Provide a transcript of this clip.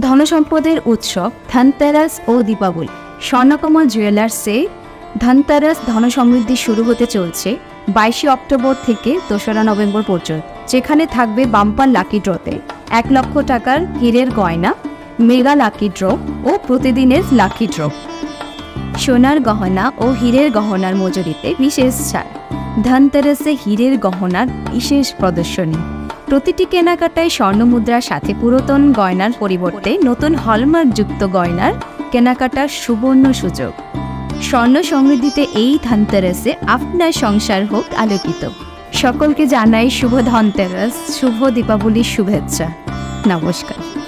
ধনসম্পদের উৎসব ধনতেরাস ও দীপাবলি। স্বর্ণকমল জুয়েলার্সে ধনতেরাস ধনসমৃদ্ধি শুরু হতে চলছে বাইশে অক্টোবর থেকে দোসরা নভেম্বর পর্যন্ত, যেখানে থাকবে বাম্পার লাকি ড্রতে। এক লক্ষ টাকার হীরের গয়না, মেগা লাকি ড্র ও প্রতিদিনের লাকি ড্র। সোনার গহনা ও হীরের গহনার মজুরিতে বিশেষ ছাড়। ধনতেরাসে হীরের গহনার বিশেষ প্রদর্শনী। প্রতিটি কেনাকাটায় স্বর্ণমুদ্রার সাথে পুরাতন গয়নার পরিবর্তে নতুন হলমার্কযুক্ত গয়নার কেনাকাটার সুবর্ণ সুযোগ। স্বর্ণ সমৃদ্ধিতে এই ধনতেরাসে আপনার সংসার হোক আলোকিত। সকলকে জানাই শুভ ধনতেরাস, শুভ দীপাবলির শুভেচ্ছা। নমস্কার।